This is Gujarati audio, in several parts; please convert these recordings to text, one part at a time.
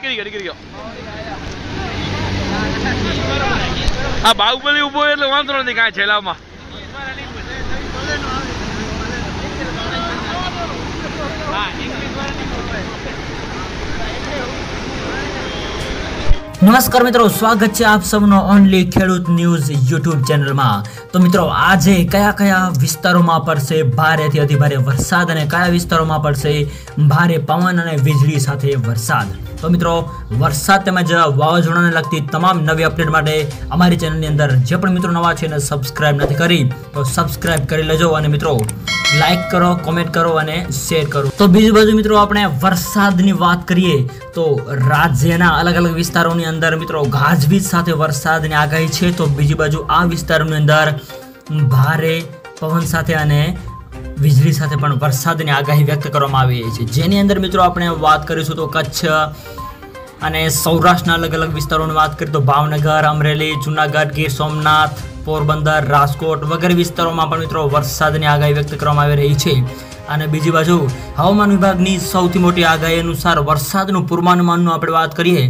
નીકળી ગયો નીકળી ગયો. આ બાહુબલી ઊભો એટલે વાંધો નથી કાંઈ છેલ્લામાં. નમસ્કાર મિત્રો, સ્વાગત છે આપ સૌનો ઓનલી ખેડૂત ન્યૂઝ યુટ્યુબ ચેનલમાં. તો મિત્રો, આજે કયા કયા વિસ્તારોમાં પડશે? ભારેથી અતિભારે વરસાદ અને કયા વિસ્તારોમાં પડશે? ભારે પવન અને વીજળી સાથે વરસાદ. તો મિત્રો, વરસાદ તેમજ વાવાઝોડાને લગતી તમામ નવી અપડેટ માટે અમારી ચેનલની અંદર જે પણ મિત્રો નવા છે એને સબસ્ક્રાઇબ નથી કરી, તો સબસ્ક્રાઇબ કરી લેજો. અને મિત્રો લાઈક કરો કોમેન્ટ કરો અને શેર કરો. તો બીજી બાજુ મિત્રો આપણે વરસાદની વાત કરીએ, તો રાજ્યના અલગ અલગ વિસ્તારોની અંદર મિત્રો ગાજવીજ સાથે વરસાદની આગાહી છે. તો બીજી બાજુ આ વિસ્તારોની અંદર ભારે પવન સાથે અને વીજળી સાથે પણ વરસાદની આગાહી વ્યક્ત કરવામાં આવી રહી છે. જેની અંદર મિત્રો આપણે વાત કરીશું તો કચ્છ અને સૌરાષ્ટ્રના અલગ અલગ વિસ્તારોની વાત કરીએ તો ભાવનગર, અમરેલી, જુનાગઢ, ગીર સોમનાથ પોરબંદર, રાજકોટ વગેરે વિસ્તારોમાં પણ મિત્રો વરસાદની આગાહી વ્યક્ત કરવામાં આવી રહી છે. અને બીજી બાજુ હવામાન વિભાગની સૌથી મોટી આગાહી અનુસાર વરસાદનું પૂર્વાનુમાનનું આપણે વાત કરીએ,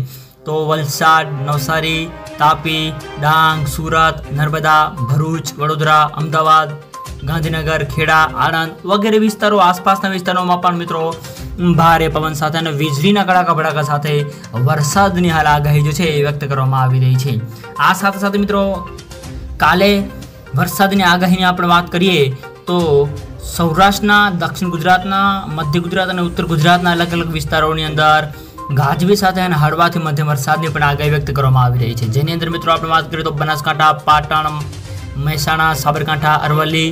તો વલસાડ, નવસારી, તાપી, ડાંગ, સુરત, નર્મદા, ભરૂચ, વડોદરા, અમદાવાદ, ગાંધીનગર, ખેડા, આણંદ વગેરે વિસ્તારો આસપાસના વિસ્તારોમાં પણ મિત્રો ભારે પવન સાથે અને વીજળીના કડાકા ભડાકા સાથે વરસાદની હાલ આગાહી જે છે એ વ્યક્ત કરવામાં આવી રહી છે. આ સાથે સાથે મિત્રો કાલે વરસાદની આગાહીની આપણે વાત કરીએ તો સૌરાષ્ટ્રના, દક્ષિણ ગુજરાતના, મધ્ય ગુજરાત અને ઉત્તર ગુજરાતના અલગ અલગ વિસ્તારોની અંદર ગાજવી સાથે અને હળવાથી મધ્યમ વરસાદની પણ આગાહી વ્યક્ત કરવામાં આવી રહી છે. જેની અંદર મિત્રો આપણે વાત કરીએ તો બનાસકાંઠા, પાટણ, મહેસાણા, સાબરકાંઠા, અરવલ્લી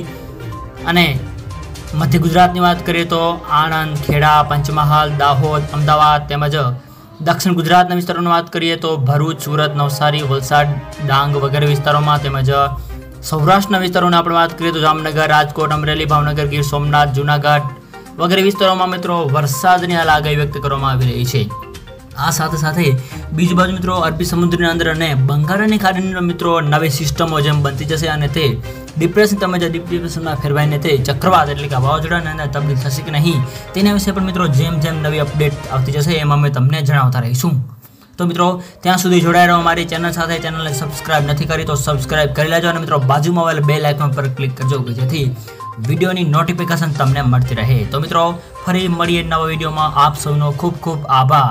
અને મધ્ય ગુજરાતની વાત કરીએ તો આણંદ, ખેડા, પંચમહાલ, દાહોદ, અમદાવાદ તેમજ દક્ષિણ ગુજરાતના વિસ્તારોની વાત કરીએ તો ભરૂચ, સુરત, નવસારી, વલસાડ, ડાંગ વગેરે વિસ્તારોમાં તેમજ સૌરાષ્ટ્રના વિસ્તારોની આપણે વાત કરીએ તો જામનગર, રાજકોટ, અમરેલી, ભાવનગર, ગીર સોમનાથ, જુનાગઢ વગેરે વિસ્તારોમાં મિત્રો વરસાદની હાલ આગાહી વ્યક્ત કરવામાં આવી રહી છે. આ સાથે સાથે બીજી બાજુ મિત્રો અરબી સમુદ્રની અંદર અને બંગાળની ખાડીની મિત્રો નવી સિસ્ટમો જેમ બનતી જશે અને તે ડિપ્રેશન તમે જે ડીપ ડિપ્રેશનમાં ફેરવાઈને તે ચક્રવાત એટલે કે વાવાઝોડાને અંદર તબદીલ થશે કે નહીં, તેના વિશે પણ મિત્રો જેમ જેમ નવી અપડેટ આવતી જશે, એમ અમે તમને જણાવતા રહીશું. તો મિત્રો, ત્યાં સુધી જોડાઈ રહો અમારી ચેનલ સાથે. ચેનલને સબસ્ક્રાઇબ નથી કરી તો સબસ્ક્રાઇબ કરી લેજો અને મિત્રો, બાજુમાં આવેલ બે લાઇકન પર ક્લિક કરજો કે જેથી વિડીયોની નોટિફિકેશન તમને મળતી રહે. તો મિત્રો, ફરી મળીએ નવા વિડીયોમાં. આપ સૌનો ખૂબ ખૂબ આભાર.